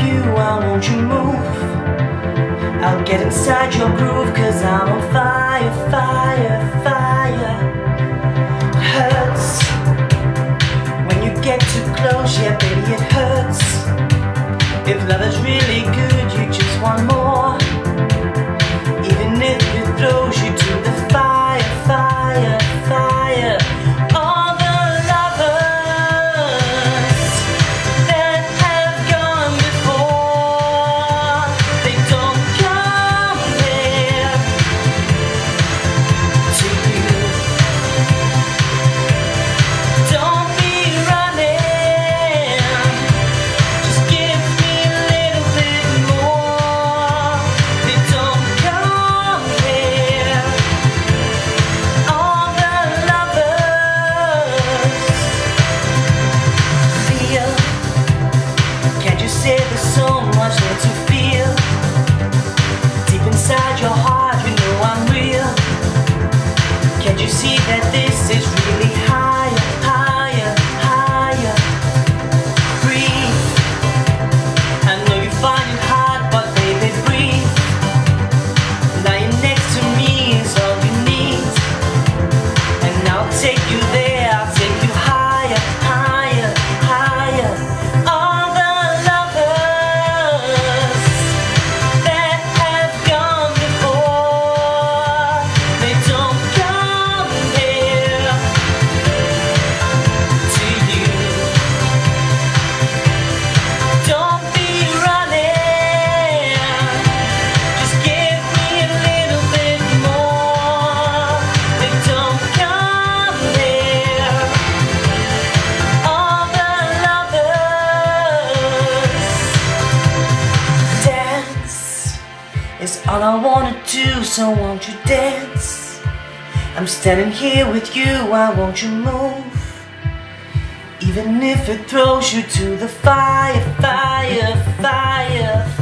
you, why won't you move? I'll get inside your groove, cause I'm on fire, fire, fire. It hurts when you get too close, yeah, baby, it hurts. If love is really good. is all I wanna do, so won't you dance? I'm standing here with you, why won't you move? Even if it throws you to the fire, fire, fire